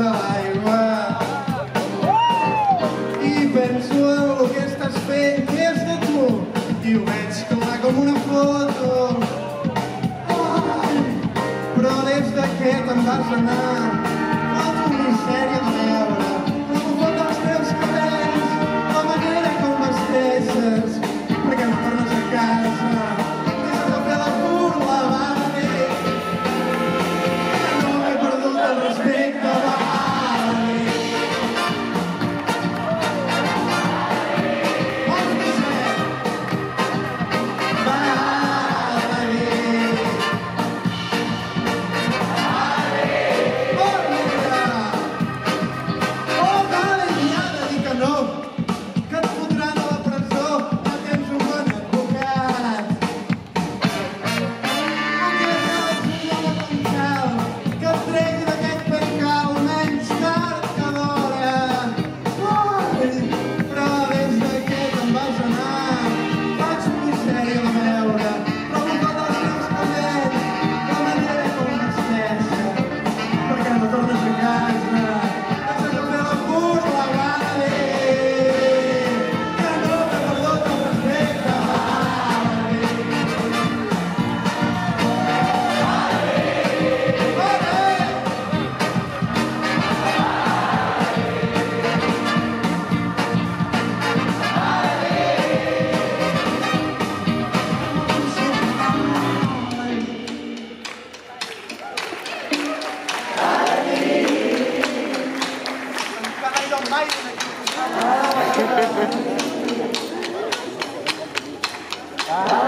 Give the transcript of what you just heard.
de l'aigua. I penso en el que estàs fent, és de tu, i ho veig clar com una foto. Ai, però des de què vas anar? ああ。